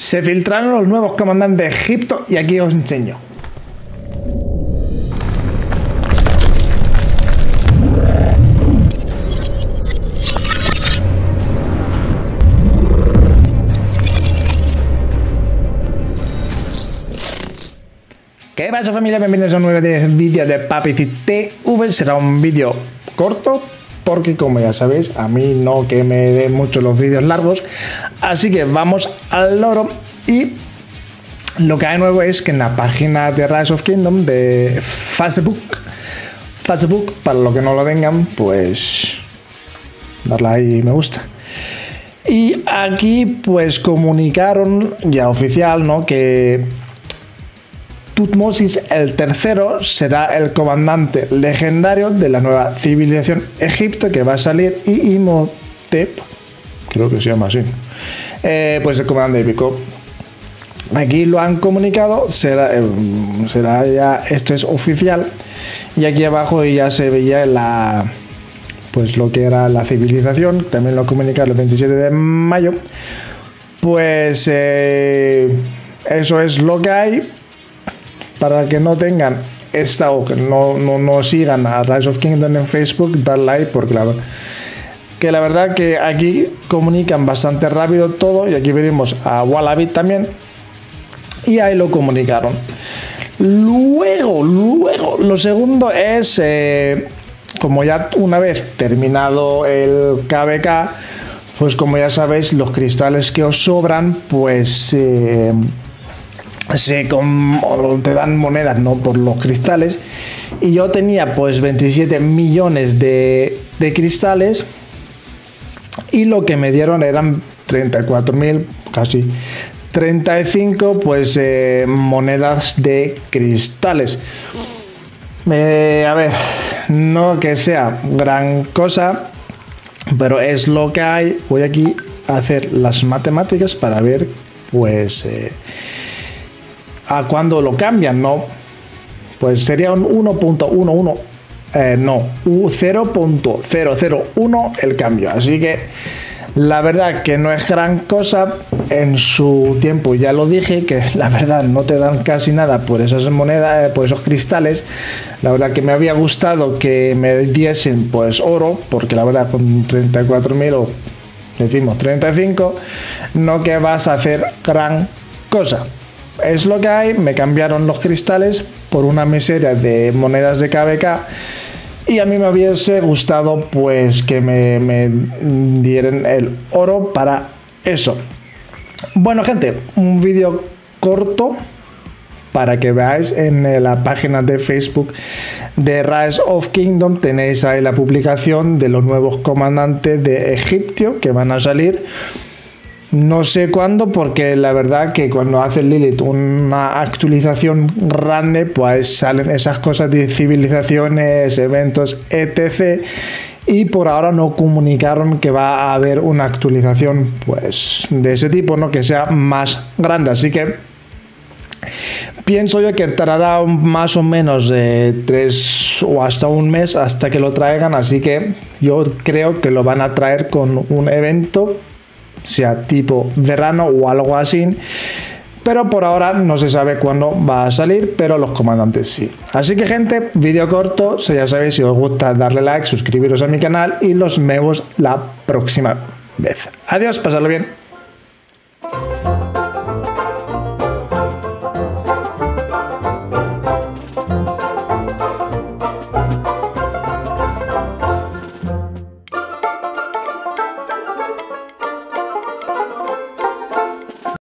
Se filtraron los nuevos comandantes de Egipto y aquí os enseño. ¿Qué pasa familia? Bienvenidos a un nuevo vídeo de Papicit TV. Será un vídeo corto porque como ya sabéis, a mí no que me den mucho los vídeos largos. Así que vamos al loro y lo que hay nuevo es que en la página de Rise of Kingdom de Facebook, Facebook, para los que no lo tengan, pues darle ahí me gusta. Y aquí pues comunicaron ya oficial, ¿no? Que Tutmosis el tercero será el comandante legendario de la nueva civilización Egipto que va a salir y Imhotep, creo que se llama así, eh, pues el comandante épico. Aquí lo han comunicado, será, eh, será ya, esto es oficial, y aquí abajo ya se veía la, pues lo que era la civilización, también lo comunicaron el 27 de mayo, pues eh, eso es lo que hay, para que no tengan esta o que no, no, sigan a Rise of Kingdom en Facebook, dar like porque la que la verdad que aquí comunican bastante rápido todo y aquí venimos a Wallaby también y ahí lo comunicaron. Luego, luego, lo segundo es, eh, como ya una vez terminado el KBK, pues como ya sabéis, los cristales que os sobran, pues... Eh, se te dan monedas no por los cristales y yo tenía pues 27 millones de, cristales y lo que me dieron eran 34 mil casi 35 pues eh, monedas de cristales. A ver no que sea gran cosa pero es lo que hay. Voy aquí a hacer las matemáticas para ver pues eh, a cuando lo cambian, ¿no? Pues sería un 1.11, eh, no, 0.001 el cambio. Así que la verdad que no es gran cosa. En su tiempo ya lo dije, que la verdad no te dan casi nada por esas monedas, eh, por esos cristales. La verdad que me había gustado que me diesen pues oro, porque la verdad con 34.000 o decimos 35, no que vas a hacer gran cosa es lo que hay, me cambiaron los cristales por una miseria de monedas de KBK y a mí me hubiese gustado pues que me, dieran el oro para eso. Bueno gente, un vídeo corto para que veáis en la página de Facebook de Rise of Kingdom tenéis ahí la publicación de los nuevos comandantes de Egipto que van a salir no sé cuándo, porque la verdad que cuando hace Lilith una actualización grande, pues salen esas cosas de civilizaciones, eventos, etc. Y por ahora no comunicaron que va a haber una actualización pues de ese tipo, ¿no? Que sea más grande. Así que pienso yo que tardará más o menos de tres o hasta un mes hasta que lo traigan. Así que yo creo que lo van a traer con un evento sea tipo verano o algo así. Pero por ahora no se sabe cuándo va a salir, pero los comandantes sí. Así que gente, vídeo corto, ya sabéis si os gusta darle like, suscribiros a mi canal y los vemos la próxima vez. Adiós, pasadlo bien.